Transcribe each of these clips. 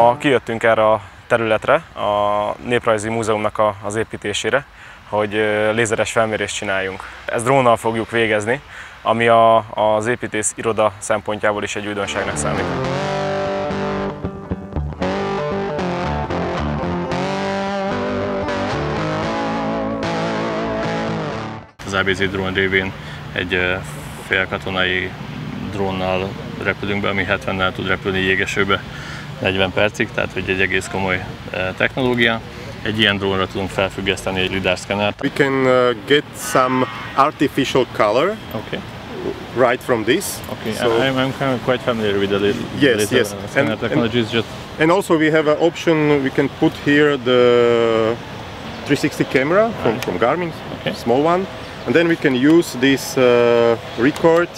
Ma kijöttünk erre a területre, a Néprajzi Múzeumnak az építésére, hogy lézeres felmérést csináljunk. Ezt drónnal fogjuk végezni, ami a, az építész iroda szempontjából is egy újdonságnak számít. Az ABC drón révén egy félkatonai drónnal repülünk be, ami 70-nel tud repülni jégesőbe 40 percig, tehát hogy egy egész komoly technológia. Egy ilyen drónra tudunk felfüggeszteni egy lidar szkennert. We can uh, get some artificial color Okay. right from this. Okay. So, I'm, I'm kind of quite familiar with the little, Yes, yes. scanner And- technologies. just And also we have an option, we can put here the 360 camera from, from Garmin, Okay. small one. And then we can use this uh, record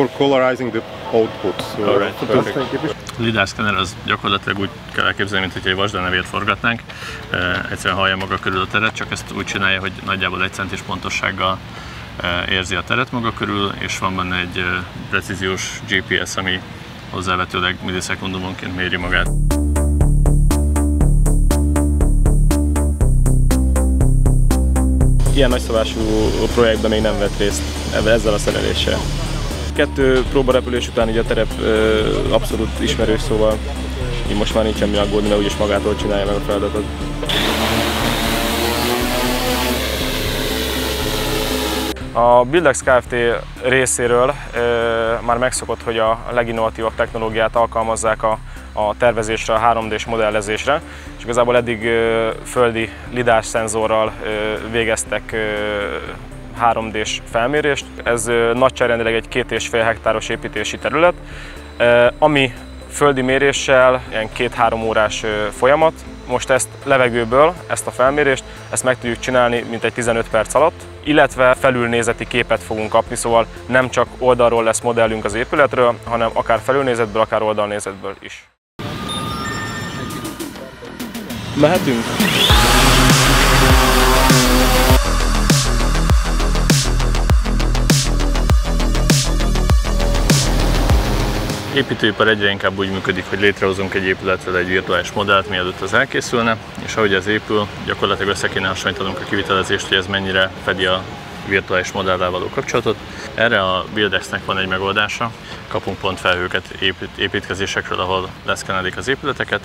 for colorizing the output. So, you. lidar szkenner az gyakorlatilag úgy kell elképzelni, mint hogy egy vasdánevét forgatnánk. E, egyszerűen hallja maga körül a teret, csak ezt úgy csinálja, hogy nagyjából egy centis pontossággal e, érzi a teret maga körül, és van benne egy e, precíziós GPS, ami hozzávetőleg millisekundumonként méri magát. Ilyen nagyszabású projektben még nem vett részt ebbe- ezzel a szereléssel. Kettő próbarepülés után így a terep abszolút ismerős, szóval így most már nincsen mi aggódni, mert úgyis magától csinálja meg a feladatot. A Buildex Kft. részéről ö, már megszokott, hogy a leginnovatívabb technológiát alkalmazzák a, a tervezésre, a 3D-s modellezésre, és igazából eddig ö, földi lidás szenzorral ö, végeztek ö, 3D-s felmérést. Ez nagyságrendileg egy két és fél hektáros építési terület, ami földi méréssel ilyen két-három órás folyamat. Most ezt levegőből, ezt a felmérést, ezt meg tudjuk csinálni mintegy 15 perc alatt, illetve felülnézeti képet fogunk kapni, szóval nem csak oldalról lesz modellünk az épületről, hanem akár felülnézetből, akár oldalnézetből is. Mehetünk? Építőipar egyre inkább úgy működik, hogy létrehozunk egy épületről egy virtuális modellt, mielőtt az elkészülne, és ahogy ez épül, gyakorlatilag össze kéne hasonlítanunk a kivitelezést, hogy ez mennyire fedi a virtuális modellel való kapcsolatot. Erre a Buildexnek van egy megoldása, kapunk pont felhőket épít, építkezésekről, ahol leszkenelik az épületeket,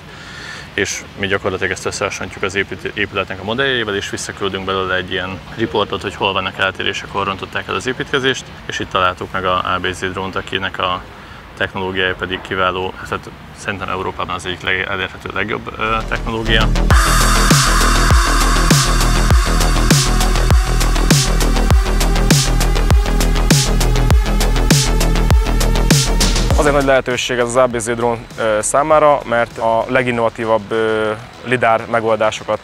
és mi gyakorlatilag ezt összehasonlítjuk az épületnek a modelljével, és visszaküldünk belőle egy ilyen riportot, hogy hol vannak eltérések, hol rontották el az építkezést, és itt találtuk meg a ABC drónt, akinek a technológiája pedig kiváló, hát szerintem Európában az egyik leg- elérhető legjobb ö, technológia. Azért nagy lehetőség ez az ABC drón számára, mert a leginnovatívabb lidár megoldásokat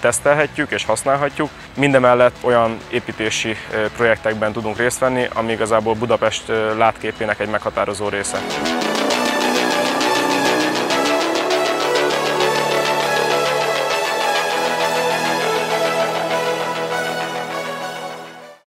tesztelhetjük és használhatjuk. Mindemellett olyan építési projektekben tudunk részt venni, ami igazából Budapest látképének egy meghatározó része.